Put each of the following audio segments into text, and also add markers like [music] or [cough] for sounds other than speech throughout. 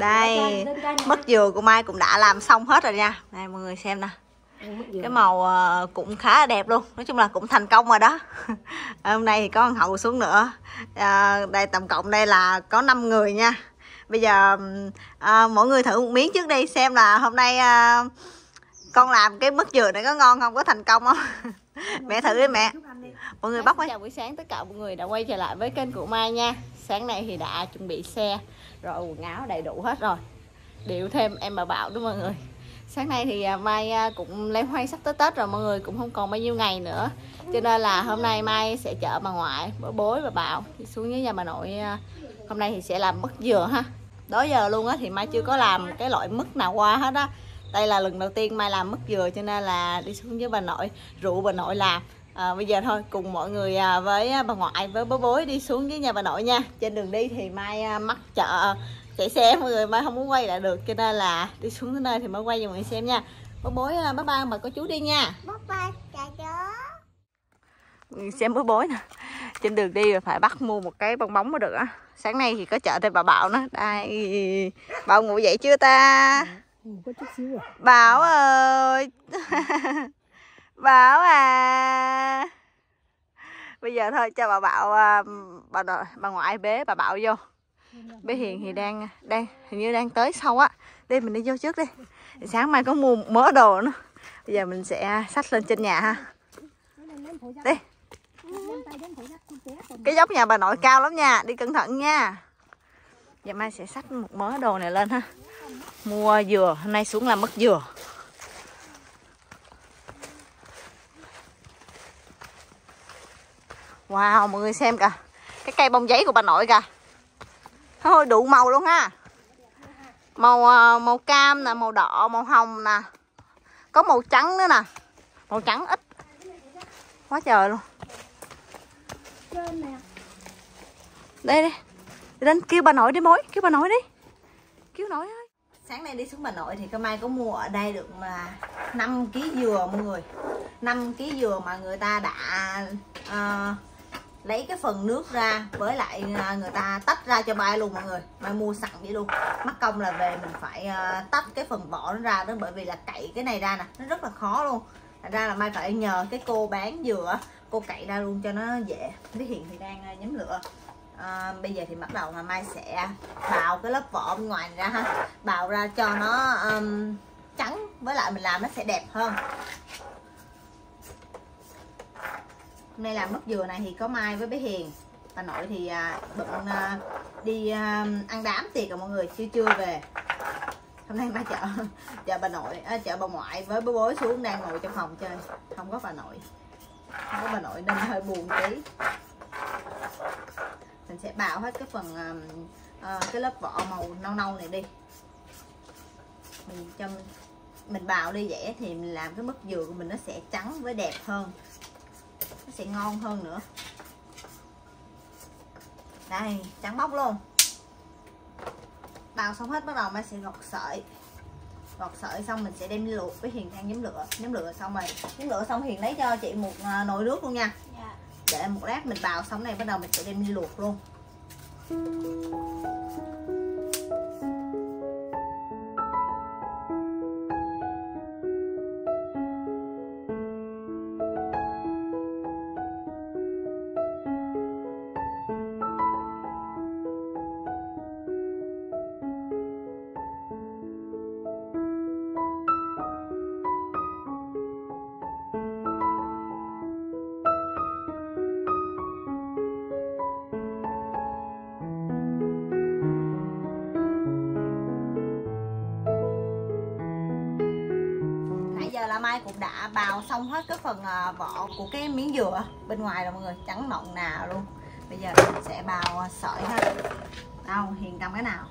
đây mứt dừa của mai cũng đã làm xong hết rồi nha. Đây mọi người xem nè. Cái màu ờ, cũng khá là đẹp luôn. Nói chung là cũng thành công rồi đó. [laughs] Hôm nay thì có ăn hậu xuống nữa. À, đây tổng cộng đây là có 5 người nha. Bây giờ à, mỗi người thử một miếng trước đi xem là hôm nay à, con làm cái mứt dừa này có ngon không có thành công không? [laughs] Mẹ thử đi mẹ mọi người bắt đi. chào buổi sáng tất cả mọi người đã quay trở lại với kênh của Mai nha. Sáng nay thì đã chuẩn bị xe rồi quần áo đầy đủ hết rồi. Điệu thêm em bà Bảo đúng mọi người? Sáng nay thì à, Mai à, cũng lấy hoay sắp tới Tết rồi mọi người cũng không còn bao nhiêu ngày nữa. Cho nên là hôm nay Mai sẽ chở bà ngoại bố bối và Bảo thì xuống với nhà bà nội à, hôm nay thì sẽ làm mứt dừa ha. Đó giờ luôn á thì Mai chưa có làm cái loại mứt nào qua hết á. Đây là lần đầu tiên Mai làm mứt dừa cho nên là đi xuống với bà nội rượu bà nội làm à, bây giờ thôi cùng mọi người à, với bà ngoại với bố bối đi xuống với nhà bà nội nha. Trên đường đi thì mai à, mắc chợ chạy xe mọi người mai không muốn quay lại được cho nên là đi xuống tới nơi thì mới quay cho mọi người xem nha. Bố bối à, bye bye mời cô chú đi nha. Bye bye chào chú xem bố bối nè. Trên đường đi phải bắt mua một cái bong bóng mới được á. Sáng nay thì có chợ thêm bà bảo nữa đây bảo ngủ dậy chưa ta? Có chút xíu à bảo ơi [laughs] bảo à. Bây giờ thôi cho bà bảo à, bà bà ngoại bế bà bảo vô. Bé hiền thì đang đang hình như đang tới sau á. Đi mình đi vô trước đi. Sáng mai có mua mớ đồ nữa. Bây giờ mình sẽ xách lên trên nhà ha. Đi. Cái dốc nhà bà nội cao lắm nha đi cẩn thận nha. Giờ mai sẽ xách một mớ đồ này lên ha. Mua dừa hôm nay xuống làm mất dừa. Wow mọi người xem kìa. Cái cây bông giấy của bà nội kìa. Thôi đủ màu luôn ha. Màu ờ, màu cam nè màu đỏ màu hồng nè. Có màu trắng nữa nè. Màu trắng ít. Quá trời luôn. Đây đi đến kêu bà nội đi mối kêu bà nội đi. Kêu nội ơi. Sáng nay đi xuống bà nội thì cơ mai có mua ở đây được mà 5 kg dừa mọi người. 5 kg dừa mà người ta đã uh, lấy cái phần nước ra với lại à, người ta tách ra cho mai luôn mọi người. Mai mua sẵn vậy luôn. Mắc công là về mình phải à, tách cái phần vỏ nó ra đó bởi vì là cậy cái này ra nè nó rất là khó luôn. Thật ra là mai phải nhờ cái cô bán dừa cô cậy ra luôn cho nó dễ. Với hiện thì đang nhấm nhóm lửa. À, bây giờ thì bắt đầu là mai sẽ bào cái lớp vỏ bên ngoài ra ha. Bào ra cho nó um, trắng với lại mình làm nó sẽ đẹp hơn hôm nay làm mứt dừa này thì có mai với bé hiền. Bà nội thì à, bận à, đi à, ăn đám tiệc rồi mọi người chưa chưa về. Hôm nay mai chợ [laughs] chợ bà nội à, chợ bà ngoại với bố bối xuống đang ngồi trong phòng chơi. Không có bà nội. Không có bà nội nên hơi buồn tí. Mình sẽ bào hết cái phần à, à, cái lớp vỏ màu nâu nâu này đi. Mình cho mình bào đi dễ thì mình làm cái mức dừa của mình nó sẽ trắng với đẹp hơn nó sẽ ngon hơn nữa. Đây trắng bóc luôn. Bào xong hết bắt đầu mai sẽ gọt sợi. Gọt sợi xong mình sẽ đem đi luộc với hiền than nhóm lửa. Nhóm lửa xong rồi nhóm lửa xong hiền lấy cho chị một à, nồi nước luôn nha. Để một lát mình bào xong này bắt đầu mình sẽ đem đi luộc luôn phần à, vỏ của cái miếng dừa bên ngoài rồi mọi người trắng mọng nào luôn. Bây giờ mình sẽ bào à, sợi ha. Đâu, hiền cầm cái nào?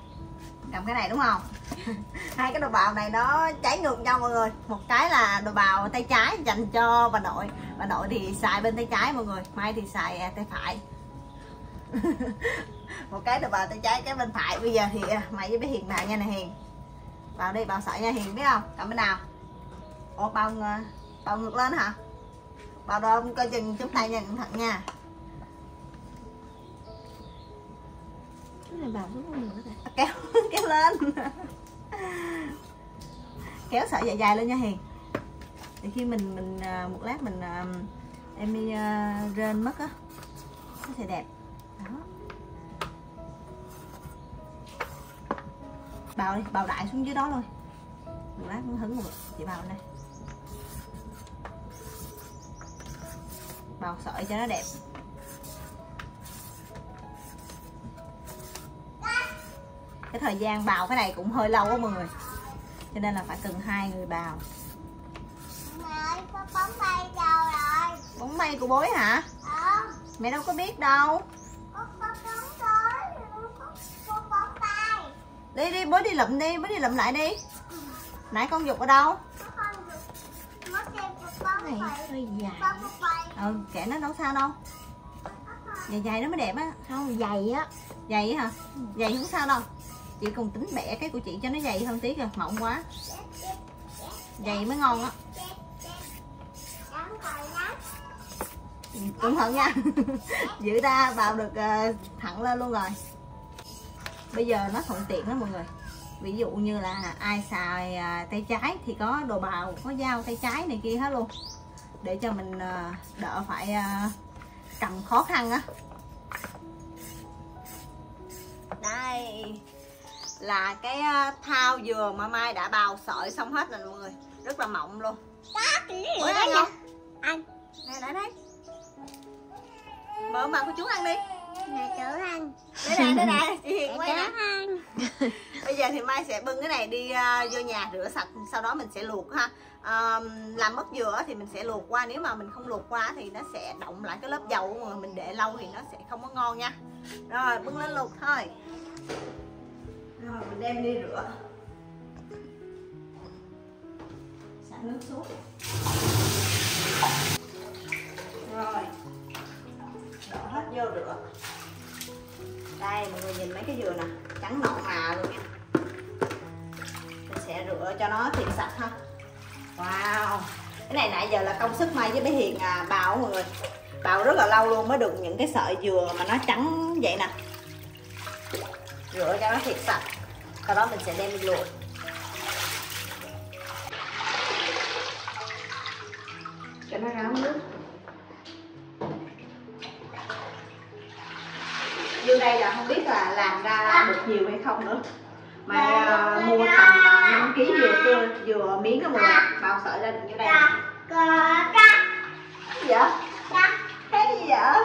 Cầm cái này đúng không? [laughs] Hai cái đồ bào này nó trái ngược nhau mọi người. Một cái là đồ bào tay trái dành cho bà nội bà nội thì xài bên tay trái mọi người, mai thì xài à, tay phải. [laughs] Một cái đồ bào tay trái, cái bên phải. Bây giờ thì mày với bé hiền nào nha nè hiền. Vào đi, bào sợi nha hiền, biết không? Cầm bên nào? Ủa bao bào bao ngược lên hả? Bao đâu coi chừng chúng tay nha cẩn thận nha. cái này bào xuống không được rồi kéo [laughs] kéo lên. Kéo sợi dài dài lên nha hiền. Thì khi mình mình à, một lát mình à, em đi à, rên mất á nó sẽ đẹp. Đó. Bào đi bào đại xuống dưới đó thôi. Một lát nó hứng một chị bào này bào sợi cho nó đẹp cái thời gian bào cái này cũng hơi lâu á mọi người cho nên là phải cần hai người bào Mẹ ơi, bóng bay đâu rồi? bóng mây của bối hả Ờ, mẹ đâu có biết đâu có có bóng tối, có, có bóng bay. đi đi bối đi lụm đi bối đi lụm lại đi nãy con dục ở đâu con mất bóng này bay. Ừ kệ nó đâu sao đâu. Dài dài nó mới đẹp á. Không dày á. Dày hả? Dày không sao đâu. Chị cùng tính bẻ cái của chị cho nó dày hơn tí kìa mỏng quá. Dày mới ngon á. Cẩn thận nha. [laughs] Giữ ra vào được ờ, thẳng lên luôn rồi. Bây giờ nó thuận tiện lắm mọi người. Ví dụ như là ai xài à, tay trái thì có đồ bào có dao tay trái này kia hết luôn để cho mình à, đỡ phải à, cầm khó khăn á. Đây là cái à, thao dừa mà mai đã bào sợi xong hết rồi nè mọi người. Rất là mọng luôn. Ủa, ăn không? Ăn. đây đây đây. Mở mặt của chú ăn đi Mẹ chở ăn. đây này đây chị quay nè [laughs] bây giờ thì mai sẽ bưng cái này đi à, vô nhà rửa sạch sau đó mình sẽ luộc ha. À, làm mất dừa thì mình sẽ luộc qua nếu mà mình không luộc qua thì nó sẽ động lại cái lớp dầu mà mình để lâu thì nó sẽ không có ngon nha. Rồi bưng lên luộc thôi. Rồi mình đem đi rửa. Xả nước xuống. Rồi đổ hết vô rửa đây mọi người nhìn mấy cái dừa nè. Trắng nõn nà luôn nha. Mình sẽ rửa cho nó thiệt sạch ha. Wow. Cái này nãy giờ là công sức may với bé hiền à, bào mọi người. Bào rất là lâu luôn mới được những cái sợi dừa mà nó trắng vậy nè. Rửa cho nó thiệt sạch. Sau đó mình sẽ đem đi luộc. Cho nó ráo nước. Dưa đây là không biết là làm ra được nhiều hay không nữa. Mà uh, mua tầm uh, 5 kg dừa tươi dừa miếng mọi người bao sợi ra như đây. Cái gì vậy? Cá. hát gì vậy?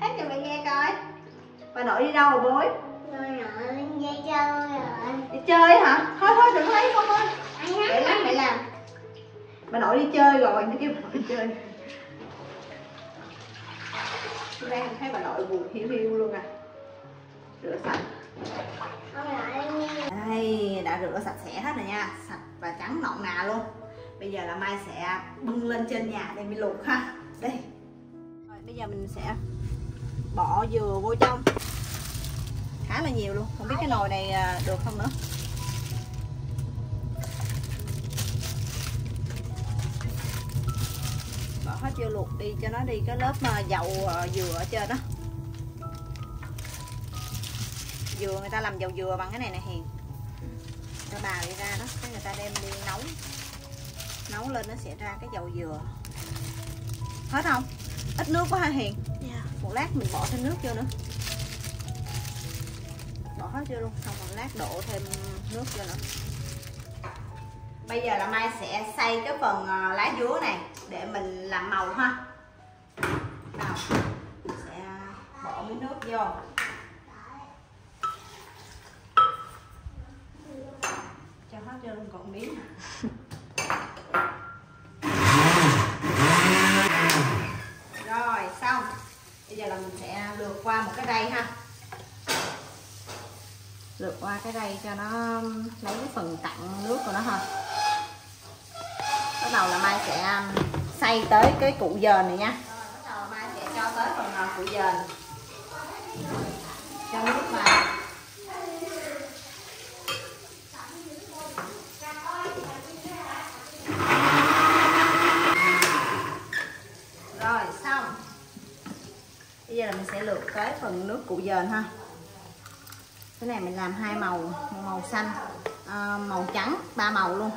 Hát cho mẹ nghe coi. Bà nội đi đâu rồi bối? Dây chơi rồi. đi chơi hả? Thôi thôi đừng lấy con ơi để lát mẹ làm. Bà nội đi chơi rồi nó kêu bà nội đi chơi đây thấy bà nội buồn hiu hiu luôn à. Rửa sạch. Nghe. đây, đã rửa sạch sẽ hết rồi nha. Sạch và trắng nõn nà luôn. Bây giờ là mai sẽ bưng lên trên nhà để mình luộc ha. Đây. Rồi, bây giờ mình sẽ bỏ dừa vô trong. Khá là nhiều luôn. Không biết cái nồi này à, được không nữa? Hết vô luộc đi cho nó đi cái lớp à, dầu à, dừa ở trên đó dừa người ta làm dầu dừa bằng cái này nè hiền. Cho bào đi ra đó cái người ta đem đi nấu. Nấu lên nó sẽ ra cái dầu dừa. Hết không? Ít nước quá ha hiền? Dạ. Một lát mình bỏ thêm nước vô nữa. Bỏ hết vô luôn xong một lát đổ thêm nước vô nữa. Bây giờ là mai sẽ xay cái phần ờ, lá dứa này để mình làm màu ha. Nào, sẽ bỏ miếng nước vô. Cho hết cho luôn còn miếng. Rồi, xong. Bây giờ là mình sẽ lượt qua một cái đây ha. Lượt qua cái đây cho nó lấy cái phần cặn nước của nó thôi bắt đầu là mai sẽ um, xay tới cái củ dền này nha. Rồi bắt đầu mai sẽ cho tới phần uh, củ dền. Cho nước vào. Rồi xong. Bây giờ là mình sẽ lượt tới phần nước củ dền ha. Cái này mình làm hai màu màu xanh à, màu trắng ba màu luôn.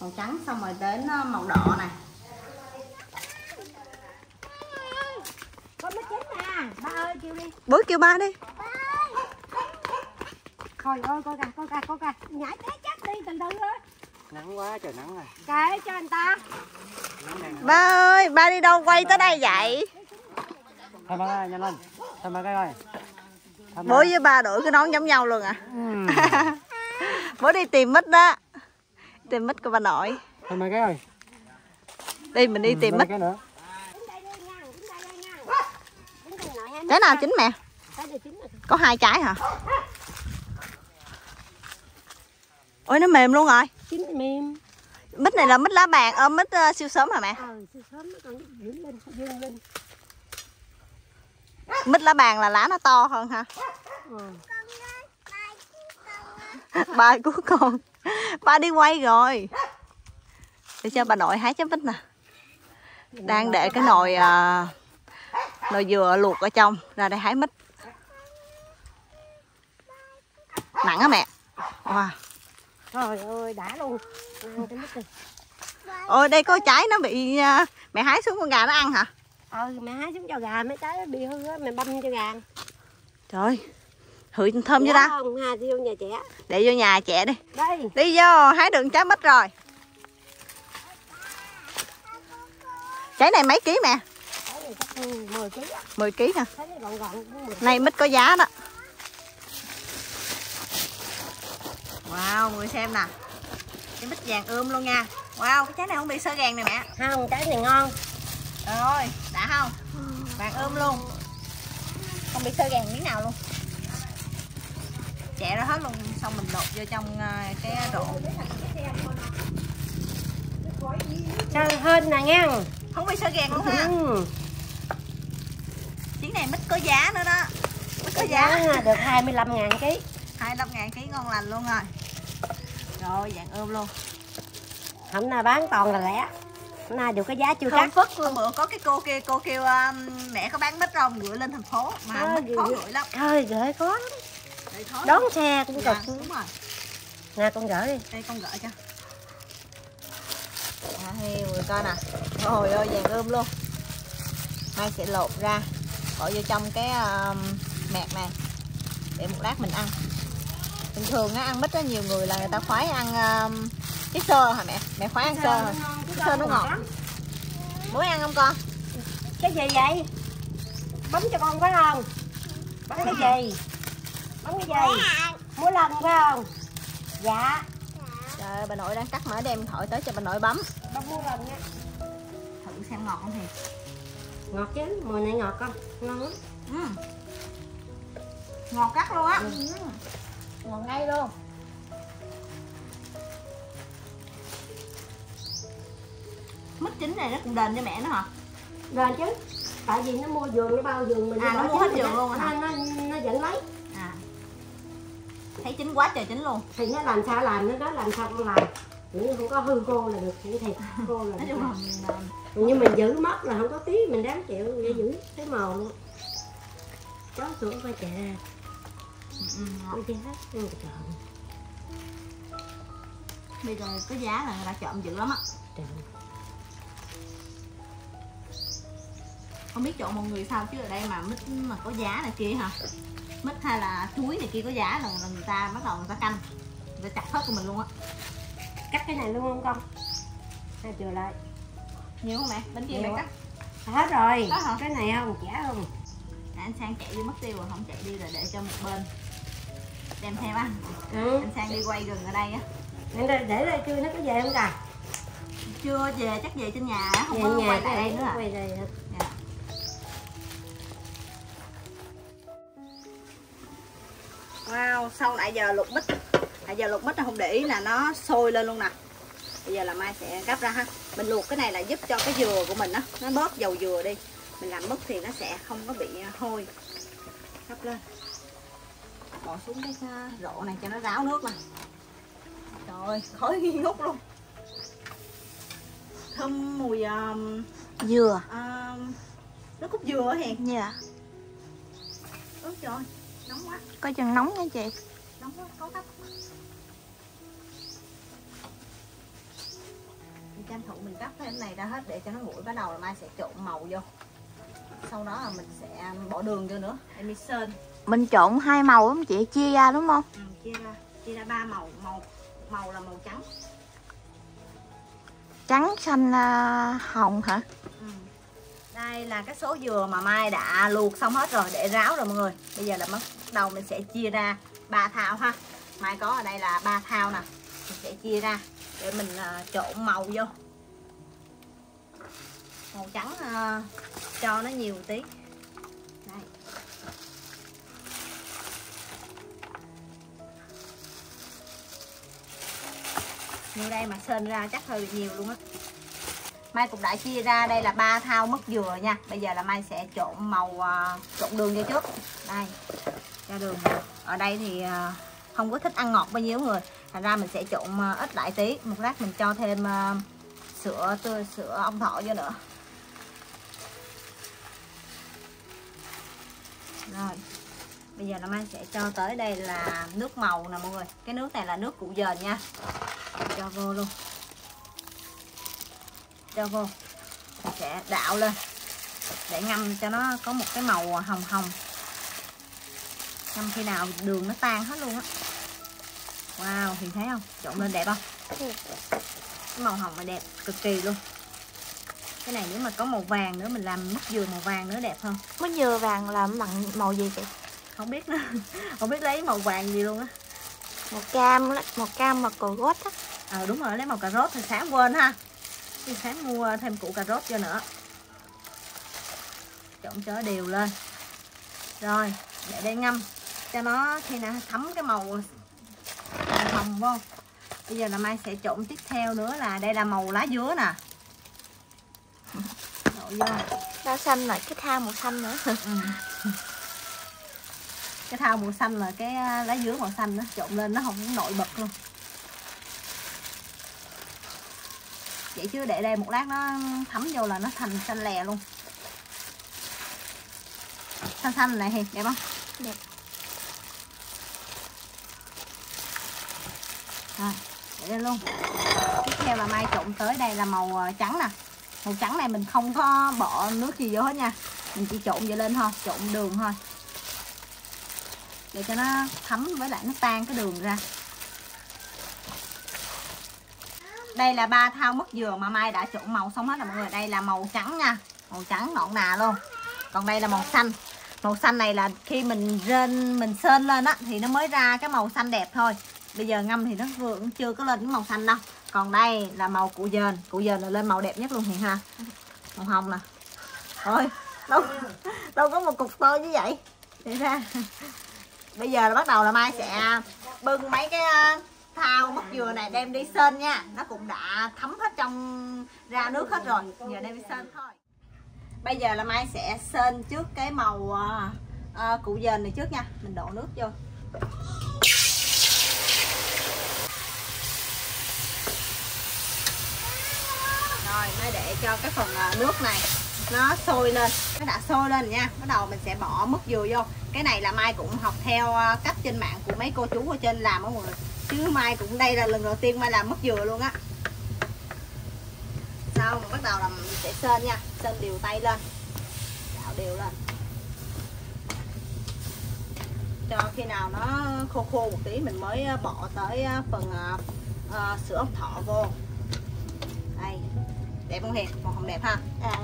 Màu trắng xong rồi đến à, màu đỏ này con mới chín à ba ơi kêu đi bố kêu ba đi. Trời ơi coi kìa coi kìa coi kìa nhảy té chắc đi từ từ thôi. Nắng quá trời nắng rồi. Kệ cho anh ta. Ba ơi ba đi đâu quay tới đây vậy? Thôi ba ơi nhanh lên. Thôi ba cái ơi Thôi bố với ba đổi cái nón giống nhau luôn à? Ừm. [laughs] bố đi tìm mít đó. Tìm mít của bà nội. Thôi ba cái ơi đi mình đi tìm ba mít. cái nữa đứng đây đi nha đứng đây đây nha đứng đây nội hai trái nào chín mẹ? Cái có hai trái hả? Ôi nó mềm luôn rồi. Chín mềm. Mít này là mít lá bàn ơ mít ờ, siêu sớm hả mẹ? Ờ siêu sớm nó còn dưỡng lên dương lên. Mít lá bàn là lá nó to hơn ha ờ. Ba của con ba đi quay rồi. Để cho bà nội hái trái mít nè. Đang để cái nồi à, nồi dừa luộc ở trong. Ra đây hái mít. Nặng á mẹ. Wow. trời ơi đã luôn. Ôi đây có trái nó bị à, mẹ hái xuống con gà nó ăn hả? Ờ mẹ hái xuống cho gà mấy trái bị hư á mẹ băm cho gà. Trời hửi thơm chưa ta? không? Ha đi vô nhà trẻ. Để vô nhà trẻ đi. Đây. Đi vô hái đường trái mít rồi. Trái này mấy ký mẹ cái này chắc ừ, 10 kg á 10 ký hả? Thấy gọn gọn cũng 10 Này mít có giá đó. Wow, người xem nè. Cái mít vàng ươm luôn nha. Wow, cái trái này không bị sơ gàn nè mẹ. Không trái này ngon. Rồi, đã không? Vàng ươm luôn. Không bị sơ gàn miếng nào luôn. Chẹ ra hết luôn Xong mình lột vô trong ờ, cái rổ Trời hơn nè nghe Không bị sơ gàn luôn ha ừ. Này mít có giá nữa đó. Mít có giá. Giá được 25 ngàn ký. 25 ngàn ký ngon lành luôn rồi. Rồi, vàng ươm luôn. Hôm nay bán toàn là lẻ Hôm nay được cái giá chưa cắt phức luôn. Bữa có cái cô kia cô kêu um, mẹ có bán mít không gửi lên thành phố. Mà À, mít khó gửi- lắm. Thôi gửi khó lắm. Đón xe cũng dạ, cực. đúng rồi. Nè con gửi đi. Đây con gửi cho. À, heo rồi coi nè. Trời ơi vàng ươm luôn. Mai sẽ lột ra bỏ vô trong cái um, mẹt này. Để một lát mình ăn. Bình thường á ăn mít á nhiều người là người ta khoái ăn um, cái sơ hả mẹ? Mẹ khoái ăn sơ hả? Cái sơ nó ngọt. Bố ăn không con? Cái gì vậy? Bấm cho con phải không? Bấm cái gì? Bấm cái gì? Múa lần phải không? Dạ. Trời ơi bà nội đang cắt mỡ đem thoại tới cho bà nội bấm. Bấm múa lần nha. Thử xem ngọt không thì Ngọt chứ Mùi này ngọt con Ngon lắm. Ừ. ngọt cắt luôn á. Ừ. ngọt ngay luôn. Mít chín này nó cũng đền cho mẹ nó hả? Rồi chứ Tại vì nó mua giường nó bao giường mình À, nó mua hết rồi luôn hả? nó, nó, nó vẫn lấy. À. Thấy chín quá trời chín luôn. Thì nó làm sao làm nó đó làm sao con làm Chỉ không có hư cô là được Chỉ thiệt cô là được. nhưng mình giữ mất là không có tí mình đáng chịu để giữ cái màu luôn. Chó xuống quay chạy ra ừ, hết ừ, trời bây giờ có giá là người ta trộm dữ lắm á. Không biết chọn một người sao chứ ở đây mà mít mà có giá này kia hả? Mít hay là chuối này kia có giá là, là người ta bắt đầu người ta canh người ta chặt hết của mình luôn á cắt cái này luôn không con? Hai chiều lại. Nhiều không mẹ? Bên kia Nhiều. mẹ cắt hết rồi. Hết hả? cái này không trả không. Nè, anh sang chạy đi mất tiêu rồi không chạy đi rồi để cho một bên. Đem theo ăn ừ. anh sang đi quay gần ở đây á. Để đây để đây chưa nó có về không cả chưa về chắc về trên nhà á không về có nhà quay lại đây nữa à? quay đây hả? Dạ. Wow, sau nãy giờ lục mít Nãy giờ lục mít là không để ý là nó sôi lên luôn nè. Bây giờ là Mai sẽ gấp ra ha. Mình luộc cái này là giúp cho cái dừa của mình á Nó bớt dầu dừa đi. Mình làm mứt thì nó sẽ không có bị hôi. Gấp lên. Bỏ xuống cái à, rộ này cho nó ráo nước nè. Trời ơi, khói nghi ngút luôn. Thơm mùi um, Dừa. um, Nước cốt dừa hèn. Dạ. Ôi trời nóng quá. Có chân nóng nha chị. Đóng nó có tóc mình tranh thủ mình cắt thêm này ra hết để cho nó nguội. Bắt đầu là mai sẽ trộn màu vô. Sau đó là mình sẽ bỏ đường vô nữa. Để mình sơn. Mình trộn hai màu đúng không chị chia ra đúng không? Ừ, chia ra. Chia ra ba màu. Màu màu là màu trắng. Trắng xanh à, hồng hả? Ừ. Đây là cái số dừa mà Mai đã luộc xong hết rồi để ráo rồi mọi người. Bây giờ là bắt đầu mình sẽ chia ra ba thao ha. Mai có ở đây là ba thao nè. Mình sẽ chia ra để mình à, trộn màu vô. Màu trắng à, cho nó nhiều tí. Đây. Như đây mà sơn ra chắc hơi bị nhiều luôn á. Mai cũng đã chia ra, đây là ba thao mứt dừa nha Bây giờ là Mai sẽ trộn màu à, trộn đường cho trước Đây cho đường Ở đây thì không có thích ăn ngọt bao nhiêu người Thành ra mình sẽ trộn ờ, ít lại tí. Một lát mình cho thêm ờ, sữa tươi, sữa ong thọ vô nữa. Rồi, Bây giờ Nam Mai sẽ cho tới đây là nước màu nè mọi người. Cái nước này là nước cụ dền nha. Cho vô luôn. Cho vô. Mình sẽ đạo lên để ngâm cho nó có một cái màu hồng hồng. Ngâm khi nào đường nó tan hết luôn á wow thì thấy không? Trộn lên đẹp không? Cái màu hồng là đẹp cực kỳ luôn. Cái này nếu mà có màu vàng nữa mình làm mứt dừa màu vàng nữa đẹp hơn. Mứt dừa vàng làm bằng màu gì chị? Không biết. Nữa [laughs] không biết lấy màu vàng gì luôn á. Màu cam màu cam mà cồn gót á. Ờ đúng rồi lấy màu cà rốt thì sáng quên ha. Thì sáng mua thêm củ cà rốt cho nữa. Trộn cho đều lên. Rồi để đây ngâm cho nó khi nào thấm cái màu hồng vô bây giờ là mai sẽ trộn tiếp theo nữa là đây là màu lá dứa nè. [laughs] Đổ vô lá xanh là cái thao màu xanh nữa. [laughs] Ừ. cái thao màu xanh là cái à, lá dứa màu xanh đó trộn lên nó không nổi bật luôn. Vậy chứ để đây một lát nó thấm vô là nó thành xanh lè luôn. Xanh xanh này thì đẹp không? Đẹp. Rồi, để đây luôn. Tiếp theo là mai trộn tới đây là màu ờ, trắng nè. Màu trắng này mình không có bỏ nước gì vô hết nha. Mình chỉ trộn vậy lên thôi, trộn đường thôi. Để cho nó thấm với lại nó tan cái đường ra. Đây là ba thao mứt dừa mà mai đã trộn màu xong hết rồi mọi người. Đây là màu trắng nha. Màu trắng ngọn nà luôn. Còn đây là màu xanh. Màu xanh này là khi mình rên, mình sơn lên á, thì nó mới ra cái màu xanh đẹp thôi bây giờ ngâm thì nó vẫn chưa có lên cái màu xanh đâu. Còn đây là màu cụ dền. Cụ dền là lên màu đẹp nhất luôn hiện ha. Màu hồng nè. Thôi đâu đâu có một cục tơ như vậy. Thì ra bây giờ là bắt đầu là mai sẽ bưng mấy cái ờ, thao mứt dừa này đem đi sên nha. Nó cũng đã thấm hết trong ra nước hết rồi. Giờ đem đi sên thôi. Bây giờ là mai sẽ sên trước cái màu ờ, ờ, uh, cụ dền này trước nha. Mình đổ nước vô. Rồi mai để cho cái phần à, nước này nó sôi lên. Nó đã sôi lên nha. Bắt đầu mình sẽ bỏ mứt dừa vô. Cái này là mai cũng học theo à, cách trên mạng của mấy cô chú ở trên làm á mọi người. Chứ mai cũng đây là lần đầu tiên mai làm mứt dừa luôn á. Xong bắt đầu là mình sẽ sên nha. Sên đều tay lên. Đảo đều lên. Cho khi nào nó khô khô một tí mình mới à, bỏ tới phần uh, sữa ốc thọ vô. Đây đẹp không hiền còn không đẹp ha? À,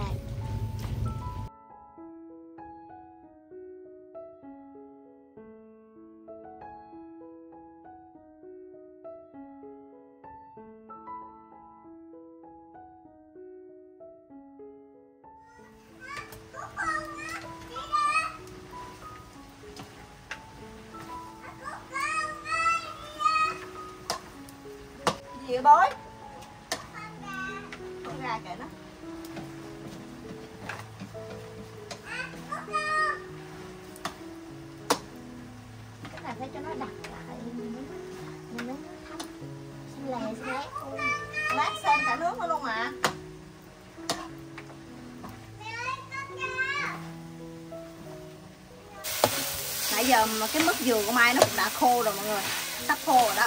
giờ mà cái mứt dừa của mai nó cũng đã khô rồi mọi người. Sắp khô rồi đó.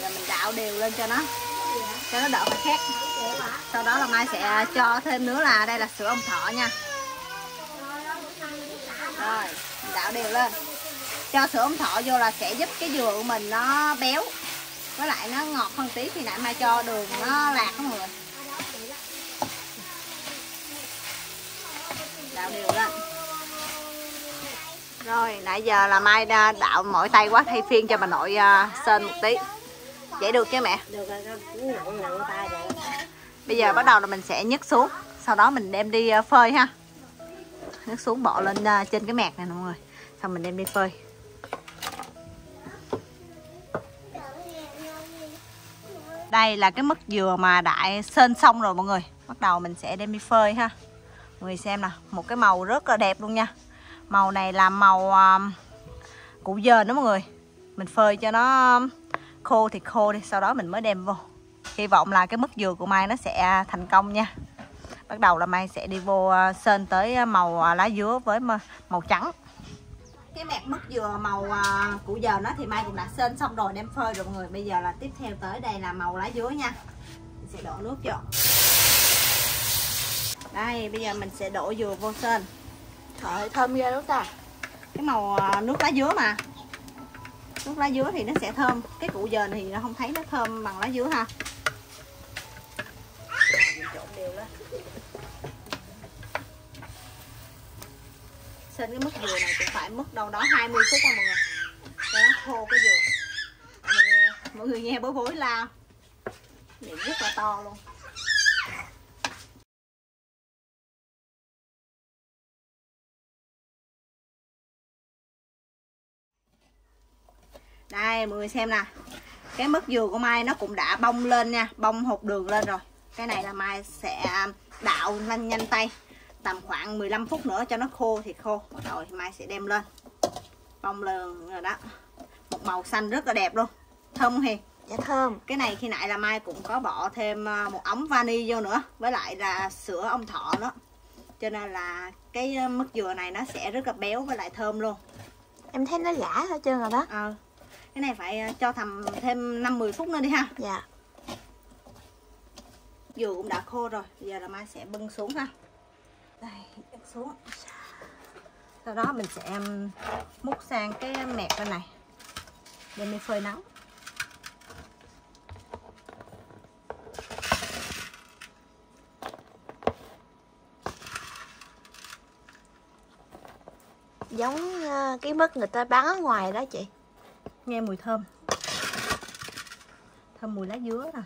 Giờ mình đảo đều lên cho nó. Cho nó đỡ phải khét. Sau đó là mai sẽ cho thêm nữa là đây là sữa ông thọ nha. Rồi, mình đảo đều lên. Cho sữa ông thọ vô là sẽ giúp cái dừa của mình nó béo. Với lại nó ngọt hơn tí thì nãy mai cho đường nó lạc đó mọi người. Rồi nãy giờ là mai đạo mỏi tay quá thay phiên cho bà nội uh, sơn một tí. Vậy được chứ mẹ? Được rồi nặng nặng tay rồi bây giờ bắt đầu là mình sẽ nhấc xuống sau đó mình đem đi uh, phơi ha. Nhấc xuống bỏ lên uh, trên cái mẹt này nè mọi người. Xong mình đem đi phơi. Đây là cái mứt dừa mà đại sơn xong rồi mọi người. Bắt đầu mình sẽ đem đi phơi ha. Mọi người xem nè một cái màu rất là đẹp luôn nha màu này là màu um, củ dền đó mọi người. Mình phơi cho nó um, khô thì khô đi, sau đó mình mới đem vô. Hy vọng là cái mức dừa của mai nó sẽ thành công nha. Bắt đầu là mai sẽ đi vô uh, sơn tới uh, màu uh, lá dứa với màu trắng. Cái mẹt mứt dừa màu củ dền đó thì mai cũng đã sơn xong rồi, đem phơi rồi mọi người. Bây giờ là tiếp theo tới đây là màu lá dứa nha. Mình sẽ đổ nước vô. Đây, bây giờ mình sẽ đổ dừa vô sơn. Trời ơi, thơm ghê đúng ta. Cái màu à, nước lá dứa mà. Nước lá dứa thì nó sẽ thơm. Cái củ dền thì nó không thấy nó thơm bằng lá dứa ha. Mình trộn đều lên cái mức dừa này cũng phải mất đâu đó 20 phút nha mọi người. Cho nó khô cái dừa. Mọi người nghe mọi người nghe bối bối la. Miệng rất là to luôn. Đây mọi người xem nè. Cái mứt dừa của mai nó cũng đã bông lên nha bông hột đường lên rồi. Cái này là mai sẽ đạo nhanh nhanh tay tầm khoảng 15 phút nữa cho nó khô thì khô. Rồi mai sẽ đem lên. Bông lên rồi đó. Một màu xanh rất là đẹp luôn. Thơm hiền? Dạ thơm. Cái này khi nãy là mai cũng có bỏ thêm à, một ống vani vô nữa với lại là sữa ông thọ nữa. Cho nên là cái mứt dừa này nó sẽ rất là béo với lại thơm luôn. Em thấy nó lã hết trơn rồi đó. Ờ cái này phải à, cho thầm thêm 5-10 phút nữa đi ha. Dạ. Dừa cũng đã khô rồi bây giờ là mai sẽ bưng xuống ha. Đây bưng xuống. Sau đó mình sẽ múc sang cái mẹt bên này. Đem đi phơi nắng. Giống ờ, cái mứt người ta bán ở ngoài đó chị nghe mùi thơm. Thơm mùi lá dứa nè.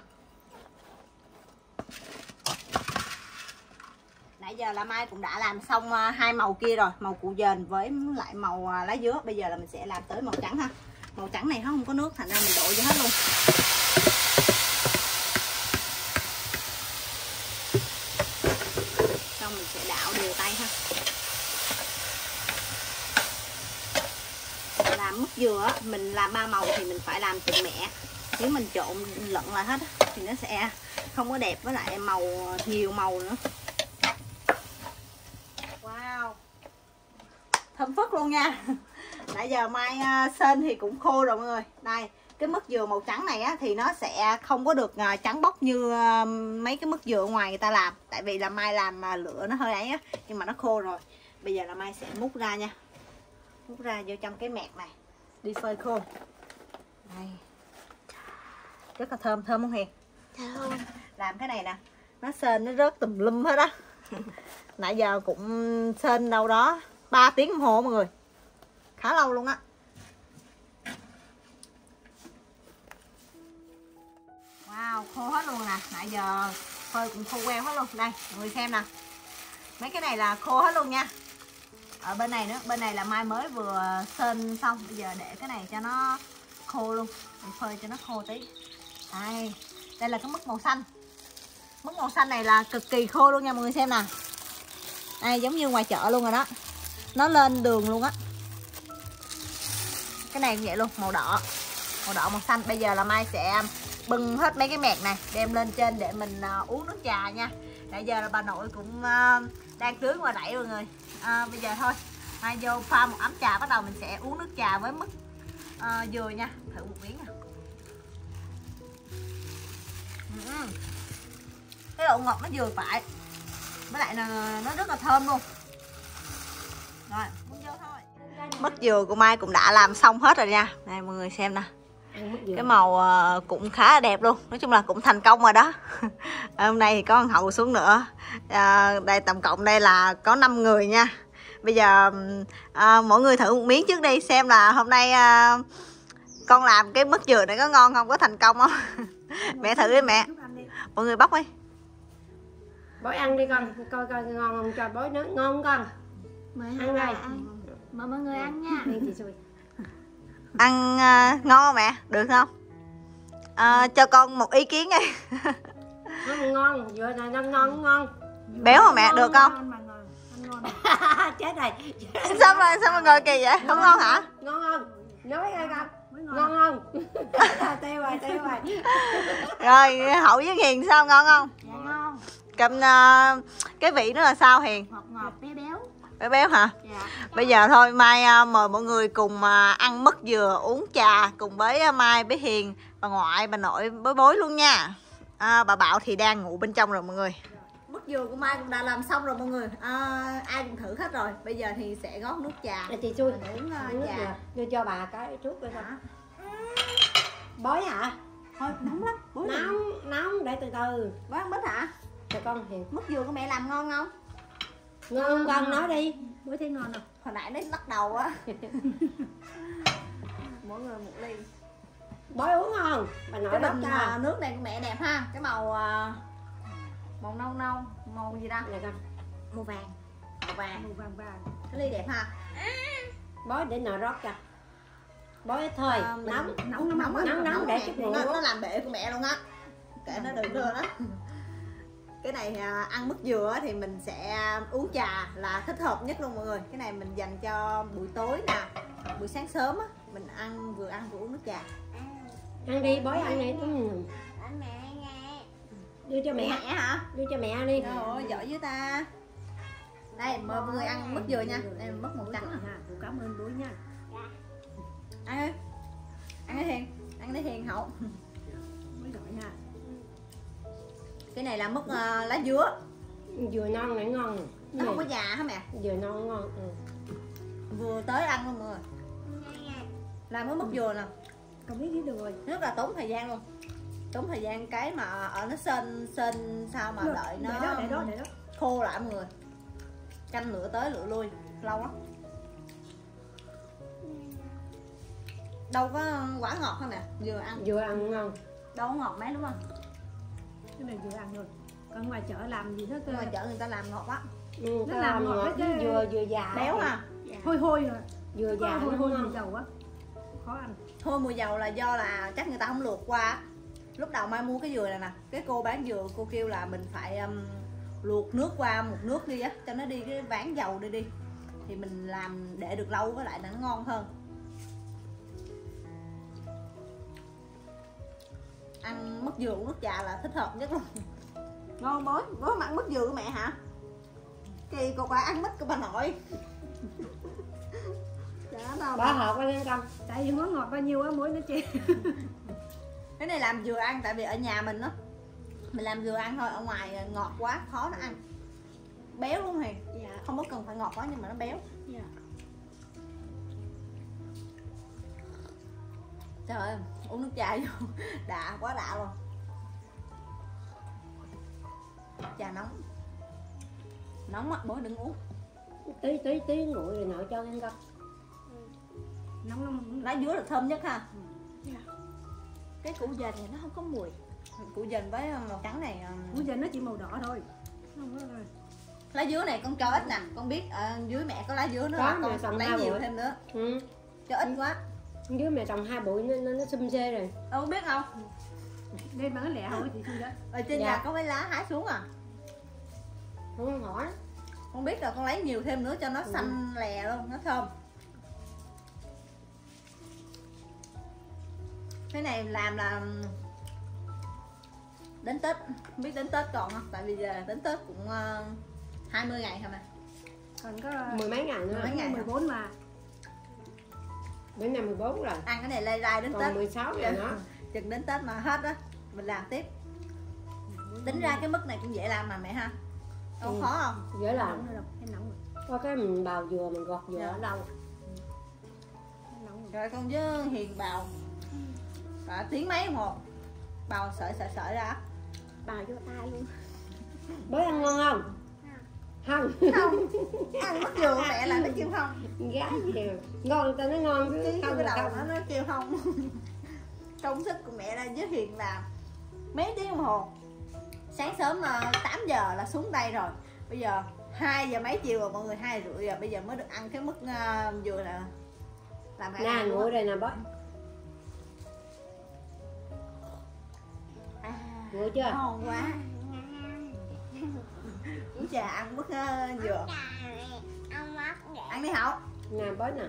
Nãy giờ là mai cũng đã làm xong à, hai màu kia rồi. Màu cụ dền với lại màu à, lá dứa. Bây giờ là mình sẽ làm tới màu trắng ha. Màu trắng này nó không có nước, thành ra mình đổ vô hết luôn xong mình sẽ đảo đều tay ha làm mứt dừa mình làm ba màu thì mình phải làm từng mẹ. Nếu mình trộn lẫn lại hết thì nó sẽ không có đẹp với lại màu nhiều màu nữa. Wow. Thơm phức luôn nha. [laughs] Nãy giờ mai à, sên thì cũng khô rồi mọi người. Đây cái mứt dừa màu trắng này á, thì nó sẽ không có được à, trắng bóc như à, mấy cái mứt dừa ngoài người ta làm. Tại vì là mai làm mà lửa nó hơi ấy á nhưng mà nó khô rồi. Bây giờ là mai sẽ múc ra nha. Múc ra vô trong cái mẹt này đi phơi khô. Đây. Rất là thơm thơm không hiền? Thơm. [laughs] Làm cái này nè nó sên nó rớt tùm lum hết á. [laughs] Nãy giờ cũng sên đâu đó 3 tiếng đồng hồ mọi người. Khá lâu luôn á. Wow khô hết luôn nè. Nãy giờ phơi cũng khô queo hết luôn. Đây mọi người xem nè. Mấy cái này là khô hết luôn nha ở bên này nữa bên này là mai mới vừa sơn xong. Bây giờ để cái này cho nó khô luôn. Mình phơi cho nó khô tí. Đây đây là cái mức màu xanh. Mức màu xanh này là cực kỳ khô luôn nha mọi người xem nè. Đây giống như ngoài chợ luôn rồi đó. Nó lên đường luôn á. Cái này cũng vậy luôn màu đỏ. Màu đỏ màu xanh. Bây giờ là mai sẽ bưng hết mấy cái mẹt này đem lên trên để mình uh, uống nước trà nha. Nãy giờ là bà nội cũng uh, đang tưới ngoài đẩy mọi người à, bây giờ thôi. Mai vô pha một ấm trà bắt đầu mình sẽ uống nước trà với mức à, dừa nha. Thử một miếng nha cái độ ngọt nó vừa phải. Với lại là nó rất là thơm luôn. Rồi uống vô thôi. Mứt dừa của mai cũng đã làm xong hết rồi nha. Này mọi người xem nè cái màu ờ, cũng khá là đẹp luôn. Nói chung là cũng thành công rồi đó. [laughs] Hôm nay thì có con hậu xuống nữa. À, đây tổng cộng đây là có 5 người nha. Bây giờ à, mỗi người thử một miếng trước đi xem là hôm nay à, con làm cái mứt dừa này có ngon không có thành công không? [laughs] Mẹ thử đi mẹ. Mọi người bóc đi. Bói ăn đi con coi coi ngon không cho bói ngon không con? Ăn đây. mời mọi người ăn nha. Đi chị xui ăn à, ngon không mẹ được không? À, cho con một ý kiến đi. Ngon ngon vừa này ngon ngon ngon. Béo mà mẹ được không? [laughs] Chết rồi. Sao mà sao mà ngồi kỳ vậy? Không ngon hả? ngon không nói ra con? Ngon. Không? [laughs] Tiêu rồi tiêu rồi. Rồi hậu với hiền sao ngon không? Dạ ngon. Cầm à, cái vị nó là sao hiền? Ngọt ngọt béo béo béo béo hả? Dạ. Bây giờ thôi mai à, mời mọi người cùng à, ăn mứt dừa uống trà cùng với à, mai với hiền bà ngoại bà nội bối bối luôn nha. À, bà bảo thì đang ngủ bên trong rồi mọi người. Mứt dừa của mai cũng đã làm xong rồi mọi người. À, ai cũng thử hết rồi. Bây giờ thì sẽ gót nước trà. Là chị xui Mình uống nước trà. dừa đưa cho bà cái chút coi sao bói hả? Thôi nóng lắm. Bối nóng nóng để từ từ. Bối ăn mứt hả? Cho con hiền mứt dừa của mẹ làm ngon không ngon không con nói đi. Bữa thấy ngon không hồi nãy nó lắc đầu á. [laughs] Mỗi người một ly. Bói uống không? Bà nội cái bình cho. à, nước này của mẹ đẹp ha. Cái màu à, màu nâu nâu màu gì đó này con. Màu vàng. Màu vàng. Màu vàng vàng. Cái ly đẹp ha. Bói để nợ rót cho. Bói thôi. À, mình- nóng. nóng nóng nóng nóng, nóng để nè. chút nó, nó làm bể của mẹ luôn á. Kệ nó đừng đưa đó [laughs] cái này à, ăn mứt dừa thì mình sẽ uống trà là thích hợp nhất luôn mọi người. Cái này mình dành cho buổi tối nè buổi sáng sớm á mình ăn vừa ăn vừa uống nước trà. Ăn đi bói ăn đi đưa cho mẹ. Mẹ hả? Đưa cho mẹ ăn đi. Ơi, giỏi với ta. Đây mời mọi người ăn mứt dừa nha. Đây mứt màu trắng. Cũng cảm ơn bố nha. Ăn đi. Ăn đi hiền. Ăn đi hiền hậu. Mới giỏi ha cái này là mứt ờ, lá dứa. Dừa non này ngon. Nó không có già hả mẹ? Dừa non ngon ừ. vừa tới ăn luôn mọi người. Làm cái mứt dừa nè. Không biết được rồi rất là tốn thời gian luôn. Tốn thời gian cái mà ở nó sên sên sao mà đợi nó để đó để đó để đó. khô lại mọi người. Canh lửa tới lửa lui lâu lắm. Đâu có quả ngọt không nè vừa ăn. Dừa ăn ngon. Đâu có ngọt mấy đúng không cái này vừa ăn rồi. Còn ngoài chợ làm gì đó cơ nhưng mà chợ người ta làm ngọt quá ừ, Nó làm làm ngọt ngọt cái- dừa dừa già béo à? Hôi hôi rồi dừa già hôi hôi mùi dầu á. Khó ăn. Thôi mùi dầu là do là chắc người ta không luộc qua á. lúc đầu mai mua cái dừa này nè cái cô bán dừa cô kêu là mình phải um, luộc nước qua một nước đi á cho nó đi cái ván dầu đi đi. Thì mình làm để được lâu với lại nó ngon hơn ăn mứt dừa uống nước trà là thích hợp nhất luôn. Ngon bối bối không ăn mứt dừa của mẹ hả? Kỳ cô quả ăn mứt của bà nội. Đâu bỏ hộp ăn con tại vì món ngọt bao nhiêu á muối nó chê. [laughs] Cái này làm vừa ăn tại vì ở nhà mình á mình làm vừa ăn thôi ở ngoài ngọt quá khó nó ăn. Béo luôn hề dạ. Không có cần phải ngọt quá nhưng mà nó béo. Dạ trời ơi uống nước chai vô. [laughs] Đã quá đã luôn. Trà nóng. Nóng mắt bố đừng uống. Tí tí tí nguội rồi nội cho ăn con nóng lắm lá dứa là thơm nhất ha. Dạ. cái củ dền thì nó không có mùi. Củ dền với màu trắng này um, bây giờ nó chỉ màu đỏ thôi. Không có rồi lá dứa này con cho ít nè. Con biết ở dưới mẹ có lá dứa nữa. Con lấy nhiều thêm nữa. Ừ. cho ít quá dưới mẹ trồng hai bụi nó nó, nó xum xê rồi. Đâu biết không đây mà nó lẹ không chị Xuân đó ở trên Dạ. nhà có mấy lá hái xuống à? Không hỏi. Không biết rồi con lấy nhiều thêm nữa cho nó Ừ. xanh lè luôn nó thơm. Cái này làm là đến tết. Không biết đến tết còn không? Tại vì giờ đến tết cũng uh, 20 ngày thôi mà còn có mười mấy ngày nữa. Mười mấy ngày mười bốn mà bữa nay 14 rồi. Ăn cái này lay rai đến còn tết. 16 ngày nữa chừng đến tết mà hết á mình làm tiếp. Tính ra cái mức này cũng dễ làm mà mẹ ha. Đâu Ừ. khó không? Dễ làm. Nóng rồi nóng rồi. Có cái mình bào dừa mình gọt dừa Dạ. ở đâu? Rồi rồi con với hiền bào. Cả tiếng mấy hồ bào sợi sợi sợi ra. Bào vô tay luôn. Bới ăn ngon không không. Không. Ăn mất dừa mẹ là nó kêu không. Gái gì ngon tao nó ngon chứ không cái đầu nó nó kêu không. [laughs] Công sức của mẹ là với hiền làm mấy tiếng đồng hồ. Sáng sớm mà 8 giờ là xuống đây rồi. Bây giờ 2 giờ mấy chiều rồi mọi người hai rưỡi rồi. Bây giờ mới được ăn cái mức uh, dừa là làm cả nè á. đây nè bới à, chưa? ngon quá Uống trà ăn mức uh, dừa ăn đi hậu. Nè bới nè.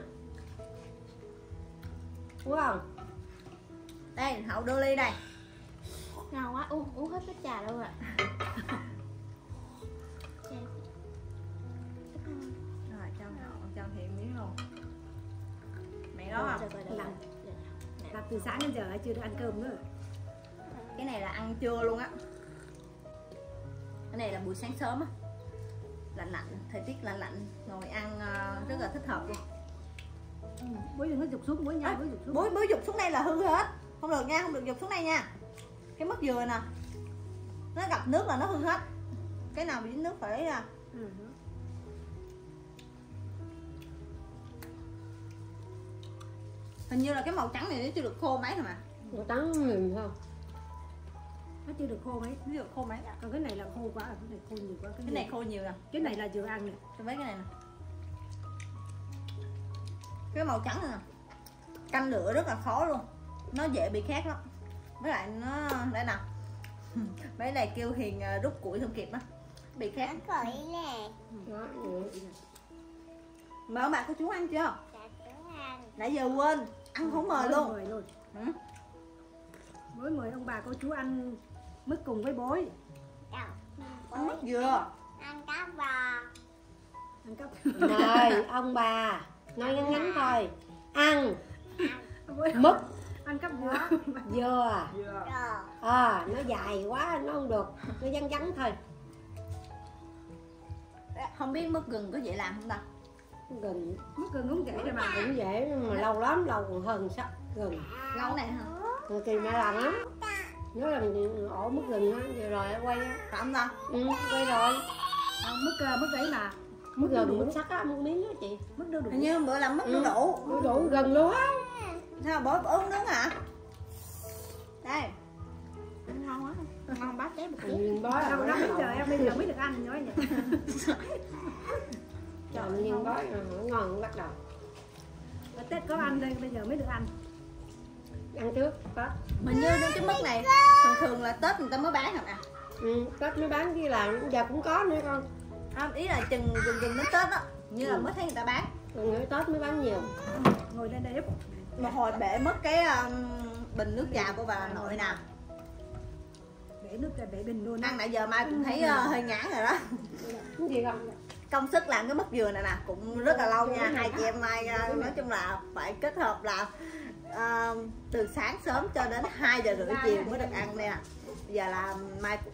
Uống không? Đây hậu đưa ly đây. Ngon quá uống uống hết cái trà luôn ạ. Rồi cho hậu cho hiền miếng luôn. Mẹ đó không? rồi rồi Làm. làm từ sáng đến giờ chưa được ăn cơm nữa. Cái này là ăn trưa luôn á. Cái này là buổi sáng sớm á lạnh lạnh thời tiết lạnh lạnh ngồi ăn ờ, rất là thích hợp luôn. Bối đừng có dục xuống bối nhau À, bối dục xuống. bối bối dục xuống đây là hư hết. Không được nha không được dục xuống đây nha. Cái mất dừa nè nó gặp nước là nó hư hết. Cái nào bị dính nước phải à. Ừ. hình như là cái màu trắng này nó chưa được khô mấy rồi mà. Nó trắng mềm không nó chưa được khô mấy. Nó chưa được khô mấy còn cái này là khô quá cái này khô nhiều quá cái, cái này khô nhiều nè cái này là vừa ăn nè. Tôi mấy cái này nè. Cái màu trắng này nè. Canh lửa rất là khó luôn. Nó dễ bị khét lắm. Với lại nó đây nào [laughs] mấy này kêu hiền ờ, rút củi không kịp á. Bị khét. Mở bạn của chú ăn chưa? Nãy giờ quên. Ăn không mời luôn. mời luôn. Ừ. bối mời ông bà cô chú ăn mứt cùng với bối. Ăn mất dừa ăn cắp mời [laughs] ông bà nói ngắn ngắn thôi. Ăn mứt ăn cắp dừa dừa à nó dài quá nó không được nó vắn vắn thôi. Không biết mất gừng có dễ làm không ta? Gừng. Mứt gừng cũng dễ rồi mà. cũng dễ nhưng mà lâu lắm lâu còn hơn sắc gừng. Lâu này hả? Rồi kỳ mẹ làm lắm nó làm ổ mất gừng á vừa rồi quay á. Không ta ừ, quay rồi. À, mứt ờ, mứt ấy mà mất gừng mất sắc á mất miếng đó chị. Mứt đu đủ? Hình như bữa làm mất đu đủ. đủ đủ gần luôn á sao bố uống nướng hả đây. Ngon quá. Ngon bát cháy một nhìn bói đâu đó bây giờ em bây giờ mới được ăn nói nhỉ trời nhìn bói rồi ngon bắt đầu. Tết có ăn đây bây giờ mới được ăn ăn trước tết. Hình như cái mức này thường thường là tết người ta mới bán hả nè ừ, tết mới bán kia là giờ cũng có nữa con. Không ý là chừng gần gần đến tết á như là mới thấy người ta bán. Còn nữa tết mới bán nhiều. Ngồi lên đây ép một hồi bể mất cái um, bình nước trà của bà nội nè. Để nước để bình luôn ăn nãy giờ mai cũng thấy uh, hơi ngán rồi đó. Cái gì không công sức làm cái mứt dừa này nè cũng rất là lâu nha. Hai chị em mai uh, nói chung là phải kết hợp làm uh, từ sáng sớm cho đến 2 giờ rưỡi chiều mới được ăn nè. Bây giờ là mai cũng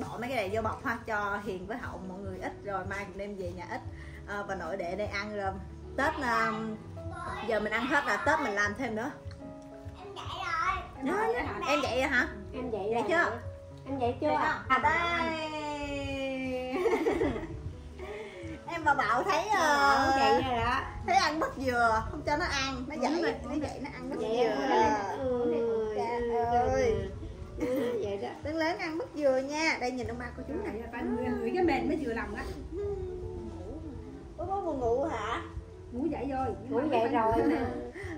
bỏ mấy cái này vô bọc ha cho hiền với hậu mọi người ít rồi mai cũng đem về nhà ít uh, và nội để đây ăn rồi. Tết uh, giờ mình ăn hết là tết mình làm thêm nữa. Đó, em dậy rồi hả? Em dậy Dậy rồi. chưa? em dậy chưa Dậy không? à đây [laughs] em bà bảo thấy Ờ, uh, dậy rồi đó. thấy ăn mất dừa không cho nó ăn. Nó dậy nó dậy nó ăn Vậy dừa. Ừ, ơi. Ừ, vậy đó. Lớn lớn ăn mất dừa nha. Đây nhìn ông ba cô chú này phải người, người cái mền mới vừa lòng á. Bố bố buồn ngủ hả? Ngủ dậy rồi. Ngủ dậy rồi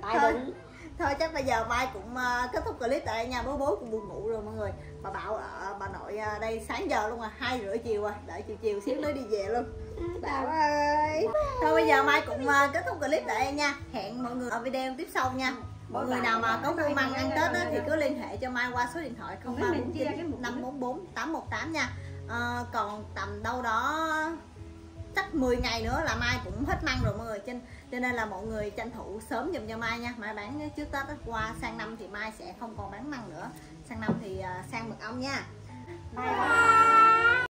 tại Thôi. Thôi chắc bây giờ mai cũng ờ, kết thúc clip tại đây nha bố bố cũng buồn ngủ rồi mọi người. Bà bảo ở bà nội ờ, đây sáng giờ luôn à hai rưỡi chiều rồi đợi chiều chiều xíu nữa đi về luôn. Bảo ơi. Thôi bây giờ mai cũng ờ, kết thúc clip tại đây nha hẹn mọi người ở video tiếp sau nha. Mọi người nào mà có mua măng ăn tết á, thì cứ liên hệ cho mai qua số điện thoại 0349 544 818 nha. Ờ, còn tầm đâu đó chắc 10 ngày nữa là mai cũng hết măng rồi mọi người. Trên, cho nên là mọi người tranh thủ sớm dùm cho mai nha. Mai bán trước tết qua sang năm thì mai sẽ không còn bán măng nữa. Sang năm thì à, sang mực ong nha. Bye bye.